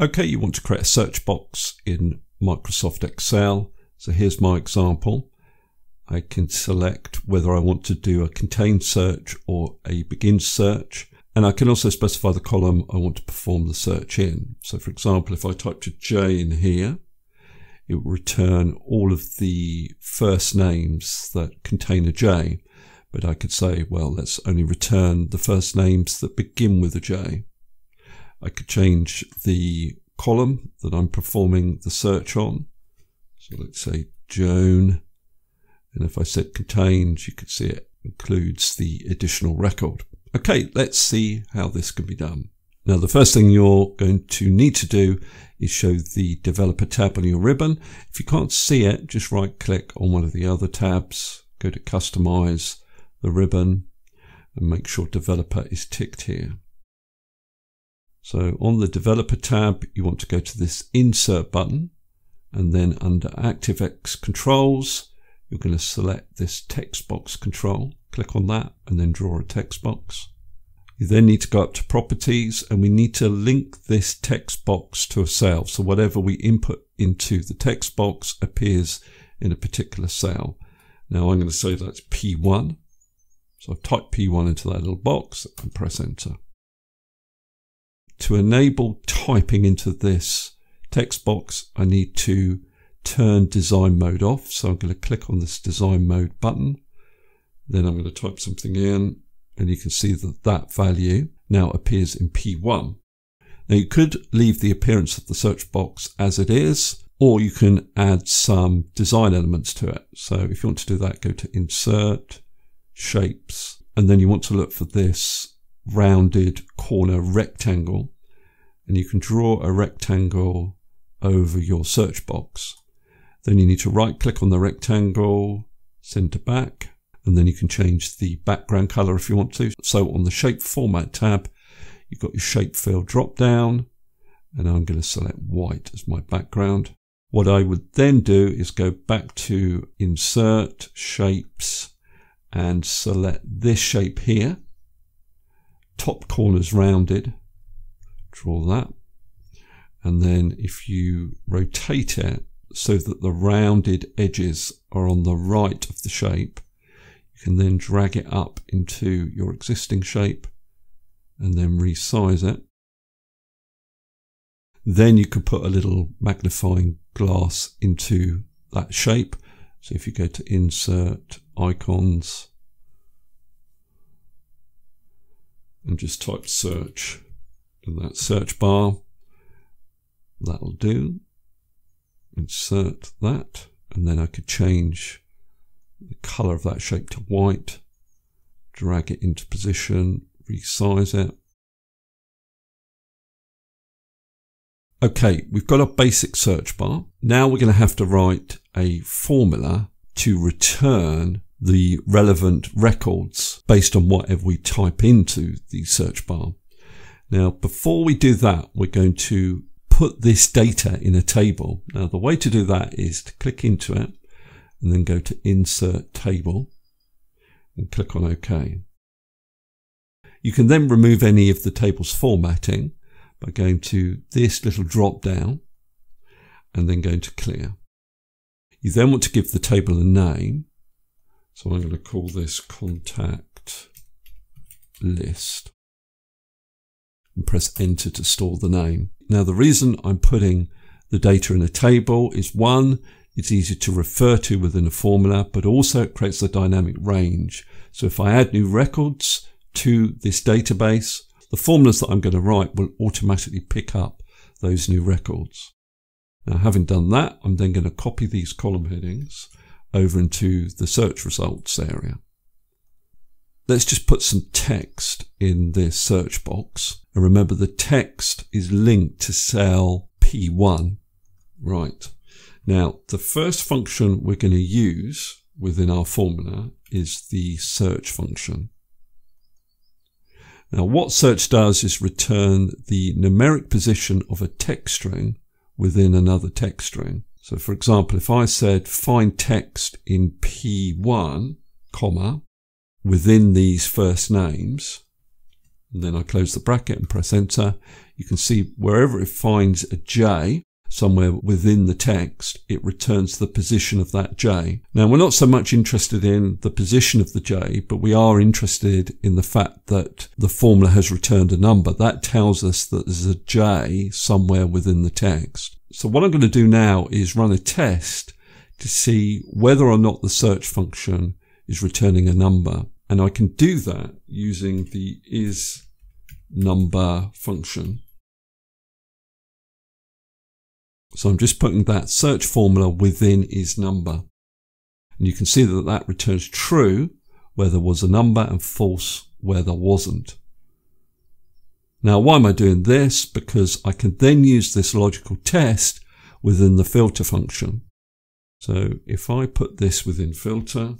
Okay, you want to create a search box in Microsoft Excel. So here's my example. I can select whether I want to do a contain search or a begin search. And I can also specify the column I want to perform the search in. So for example, if I typed a J in here, it will return all of the first names that contain a J. But I could say, well, let's only return the first names that begin with a J. I could change the column that I'm performing the search on. So let's say Joan. And if I said contains, you could see it includes the additional record. Okay, let's see how this can be done. Now, the first thing you're going to need to do is show the developer tab on your ribbon. If you can't see it, just right click on one of the other tabs, go to customize the ribbon and make sure developer is ticked here. So on the developer tab, you want to go to this insert button and then under ActiveX controls, you're going to select this text box control, click on that and then draw a text box. You then need to go up to properties and we need to link this text box to a cell. So whatever we input into the text box appears in a particular cell. Now I'm going to say that's P1. So I've typed P1 into that little box and press enter. To enable typing into this text box, I need to turn design mode off. So I'm going to click on this design mode button. Then I'm going to type something in and you can see that that value now appears in P1. Now you could leave the appearance of the search box as it is, or you can add some design elements to it. So if you want to do that, go to Insert, Shapes, and then you want to look for this rounded corner rectangle, and you can draw a rectangle over your search box. Then you need to right click on the rectangle, send to back, and then you can change the background color if you want to. So on the shape format tab, you've got your shape fill drop down and I'm going to select white as my background. What I would then do is go back to insert shapes and select this shape here. Top corners rounded. Draw that. And then if you rotate it so that the rounded edges are on the right of the shape, you can then drag it up into your existing shape and then resize it. Then you can put a little magnifying glass into that shape. So if you go to insert icons and just type search in that search bar, that'll do. Insert that and then I could change the color of that shape to white, drag it into position, resize it. Okay, we've got a basic search bar. Now we're going to have to write a formula to return the relevant records based on whatever we type into the search bar. Now, before we do that, we're going to put this data in a table. Now, the way to do that is to click into it and then go to Insert Table and click on OK. You can then remove any of the table's formatting by going to this little drop down and then going to Clear. You then want to give the table a name. So I'm going to call this Contact List and press Enter to store the name. Now the reason I'm putting the data in a table is one, it's easy to refer to within a formula, but also it creates a dynamic range. So if I add new records to this database, the formulas that I'm going to write will automatically pick up those new records. Now, having done that, I'm then going to copy these column headings over into the search results area. Let's just put some text in this search box. And remember the text is linked to cell P1. Right. Now, the first function we're going to use within our formula is the search function. Now, what search does is return the numeric position of a text string within another text string. So, for example, if I said find text in P1, comma, within these first names, and then I close the bracket and press enter, you can see wherever it finds a J, somewhere within the text, it returns the position of that J. Now we're not so much interested in the position of the J, but we are interested in the fact that the formula has returned a number. That tells us that there's a J somewhere within the text. So what I'm going to do now is run a test to see whether or not the search function is returning a number. And I can do that using the is number function. So I'm just putting that search formula within is number. And you can see that that returns true where there was a number and false where there wasn't. Now, why am I doing this? Because I can then use this logical test within the filter function. So if I put this within filter,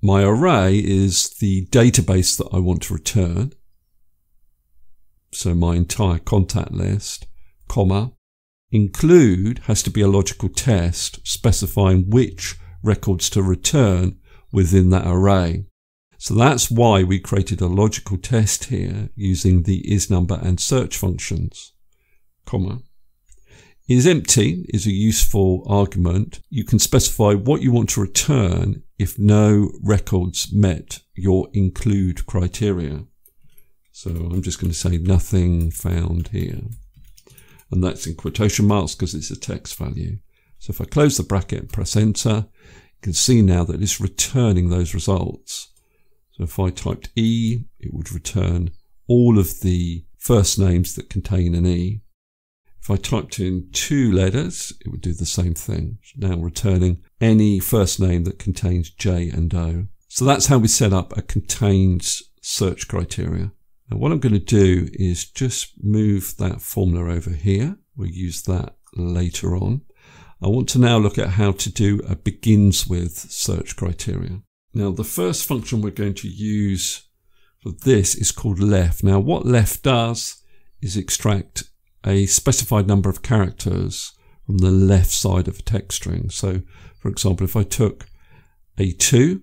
my array is the database that I want to return. So my entire contact list, comma, include has to be a logical test specifying which records to return within that array. So that's why we created a logical test here using the isNumber and search functions, comma. Is empty is a useful argument. You can specify what you want to return if no records met your include criteria. So I'm just going to say nothing found here. And that's in quotation marks because it's a text value. So if I close the bracket and press enter, you can see now that it's returning those results. So if I typed E, it would return all of the first names that contain an E. If I typed in two letters, it would do the same thing, now returning any first name that contains J and O. So that's how we set up a contains search criteria. Now what I'm going to do is just move that formula over here. We'll use that later on. I want to now look at how to do a begins with search criteria. Now the first function we're going to use for this is called left. Now what left does is extract a specified number of characters from the left side of a text string. So for example, if I took A2,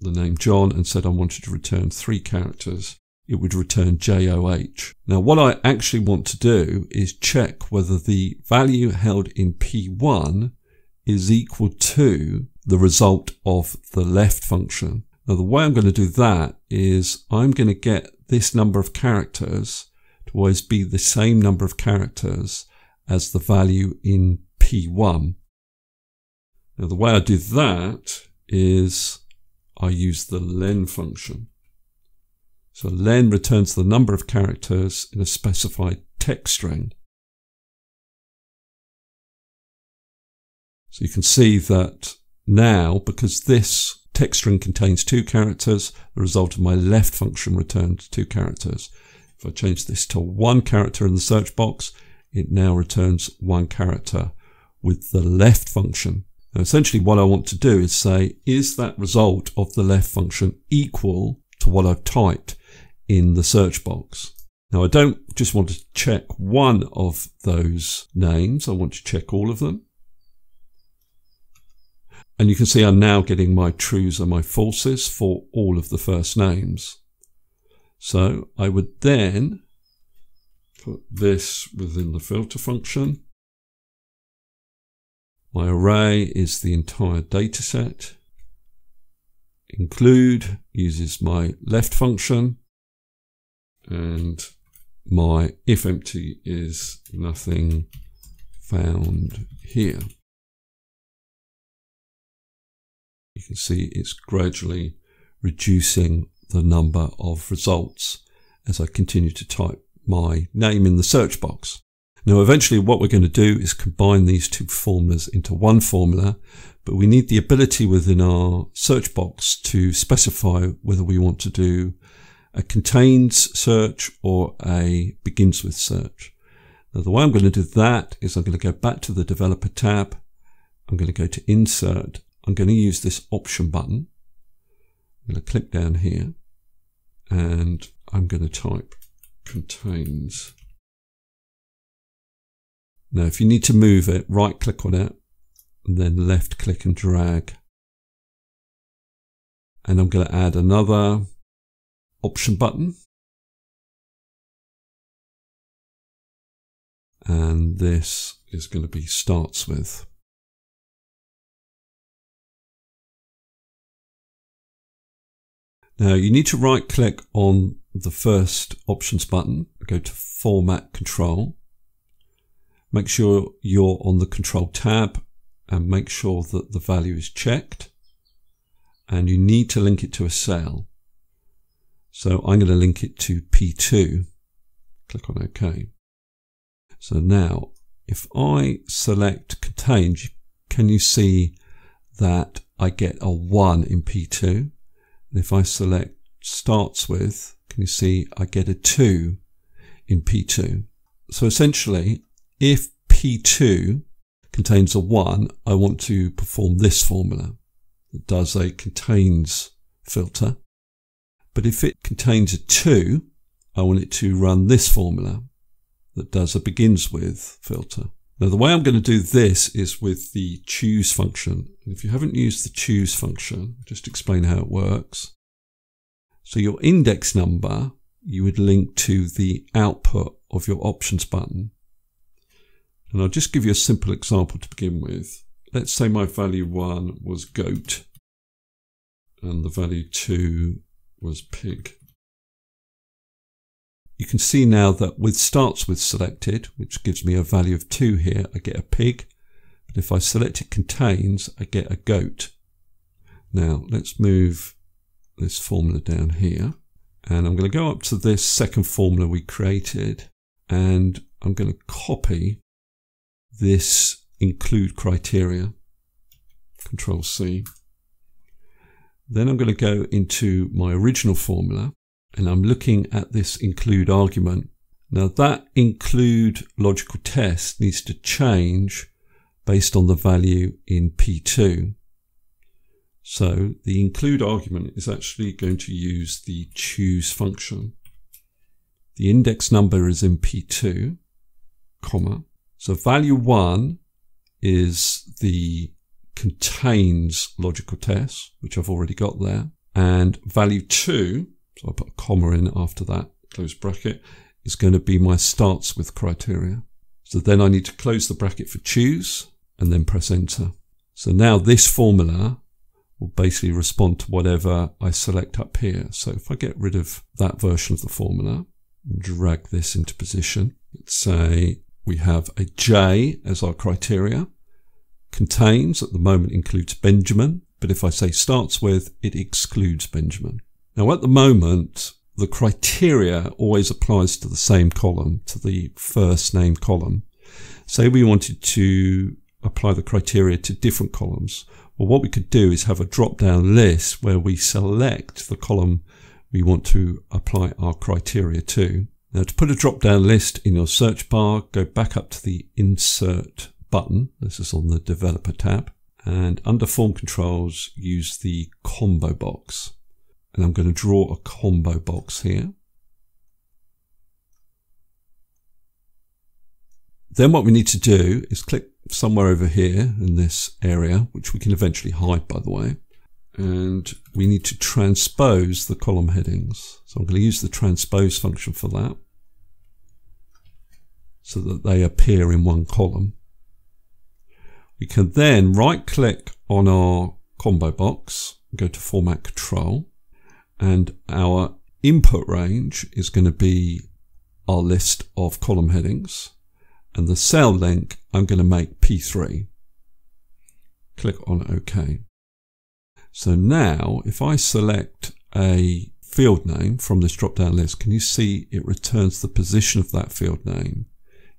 the name John, and said I wanted to return three characters, it would return JOH. Now what I actually want to do is check whether the value held in P1 is equal to the result of the left function. Now the way I'm going to do that is I'm going to get this number of characters to always be the same number of characters as the value in P1. Now the way I do that is I use the len function. So len returns the number of characters in a specified text string. So you can see that now, because this text string contains two characters, the result of my left function returns two characters. If I change this to one character in the search box, it now returns one character with the left function. Now essentially what I want to do is say, is that result of the left function equal to what I've typed? in the search box. Now I don't just want to check one of those names, I want to check all of them. And you can see I'm now getting my trues and my falses for all of the first names. So I would then put this within the filter function. My array is the entire data set. Include uses my left function and my if empty is nothing found here. You can see it's gradually reducing the number of results as I continue to type my name in the search box. Now eventually what we're going to do is combine these two formulas into one formula, but we need the ability within our search box to specify whether we want to do a contains search or a begins with search. Now the way I'm going to do that is I'm going to go back to the developer tab. I'm going to go to insert. I'm going to use this option button. I'm going to click down here and I'm going to type contains. Now if you need to move it, right click on it and then left click and drag. And I'm going to add another option button. And this is going to be starts with. Now you need to right click on the first options button, go to format control. Make sure you're on the control tab and make sure that the value is checked. And you need to link it to a cell. So I'm going to link it to P2. Click on OK. So now if I select contains, can you see that I get a 1 in P2? And if I select starts with, can you see I get a 2 in P2? So essentially, if P2 contains a 1, I want to perform this formula that does a contains filter. But if it contains a 2, I want it to run this formula that does a begins with filter. Now the way I'm going to do this is with the choose function. If you haven't used the choose function, just explain how it works. So your index number, you would link to the output of your options button. And I'll just give you a simple example to begin with. Let's say my value one was goat and the value two was pig. You can see now that with starts with selected, which gives me a value of 2 here, I get a pig. But if I select it contains, I get a goat. Now let's move this formula down here. And I'm going to go up to this second formula we created and I'm going to copy this include criteria. Control C. Then I'm going to go into my original formula and I'm looking at this include argument. Now that include logical test needs to change based on the value in P2. So the include argument is actually going to use the choose function. The index number is in P2, comma. So value one is the contains logical test, which I've already got there. And value two so I'll put a comma in after that, close bracket, is going to be my starts with criteria. So then I need to close the bracket for choose and then press enter. So now this formula will basically respond to whatever I select up here. So if I get rid of that version of the formula, drag this into position, let's say we have a J as our criteria, contains at the moment includes Benjamin, but if I say starts with, it excludes Benjamin. Now at the moment, the criteria always applies to the same column, to the first name column. Say we wanted to apply the criteria to different columns. Well, what we could do is have a drop down list where we select the column we want to apply our criteria to. Now to put a drop down list in your search bar, go back up to the insert button. This is on the developer tab and under form controls, use the combo box and I'm going to draw a combo box here. Then what we need to do is click somewhere over here in this area, which we can eventually hide by the way, and we need to transpose the column headings. So I'm going to use the transpose function for that so that they appear in one column. We can then right click on our combo box, go to format control, and our input range is going to be our list of column headings and the cell link I'm going to make P3. Click on OK. So now if I select a field name from this drop down list, can you see it returns the position of that field name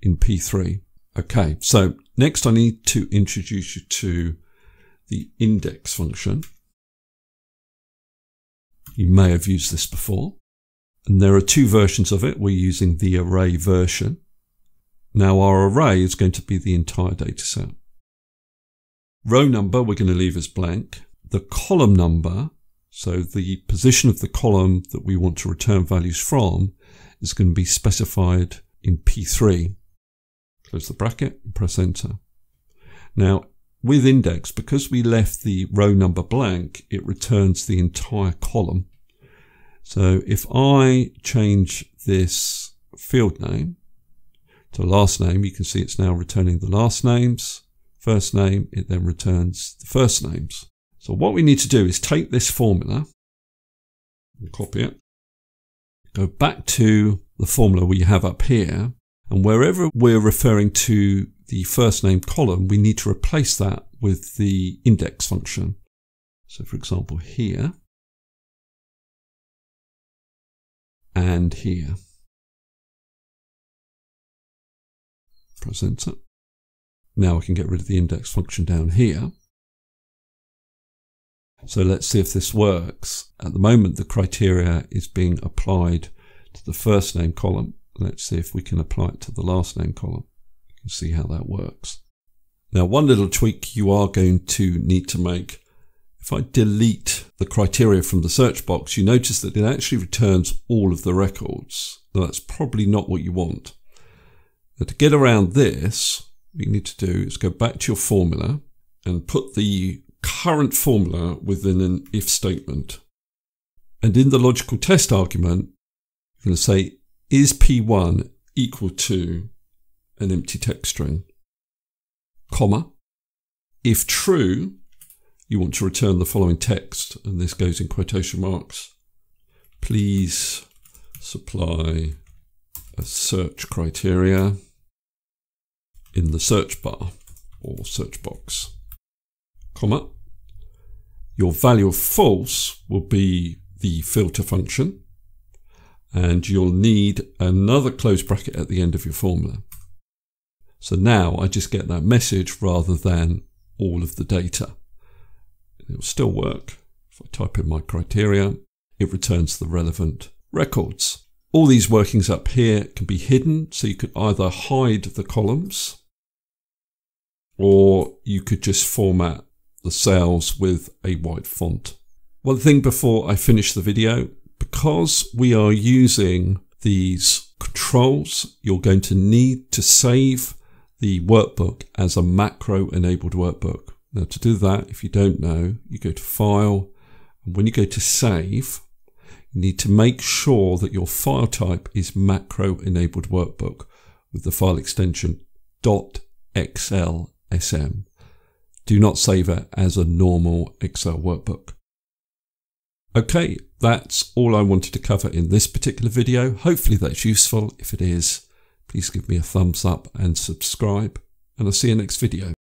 in P3? Okay, so next I need to introduce you to the index function. You may have used this before. And there are two versions of it. We're using the array version. Now our array is going to be the entire data set. Row number we're going to leave as blank. The column number, so the position of the column that we want to return values from, is going to be specified in P3. Close the bracket and press enter. Now with index, because we left the row number blank, it returns the entire column. So if I change this field name to last name, you can see it's now returning the last names. First name, it then returns the first names. So what we need to do is take this formula and copy it, go back to the formula we have up here, and wherever we're referring to the first name column, we need to replace that with the index function. So for example, here and here. Press enter. Now I can get rid of the index function down here. So let's see if this works. At the moment, the criteria is being applied to the first name column. Let's see if we can apply it to the last name column. Can see how that works. Now, one little tweak you are going to need to make. If I delete the criteria from the search box, you notice that it actually returns all of the records. Now, that's probably not what you want. Now, to get around this, what you need to do is go back to your formula and put the current formula within an if statement. And in the logical test argument, you're going to say, is P1 equal to an empty text string? Comma. If true, you want to return the following text, and this goes in quotation marks. Please supply a search criteria in the search bar or search box comma. Your value of false will be the filter function, and you'll need another close bracket at the end of your formula. So now I just get that message rather than all of the data. It'll still work. If I type in my criteria, it returns the relevant records. All these workings up here can be hidden, so you could either hide the columns or you could just format the cells with a white font. One thing before I finish the video, because we are using these controls, you're going to need to save the workbook as a macro enabled workbook. Now to do that, if you don't know, you go to file and when you go to save, you need to make sure that your file type is macro enabled workbook with the file extension .xlsm do not save it as a normal Excel workbook. Okay, that's all I wanted to cover in this particular video. Hopefully that's useful. If it is, please give me a thumbs up and subscribe, and I'll see you next video.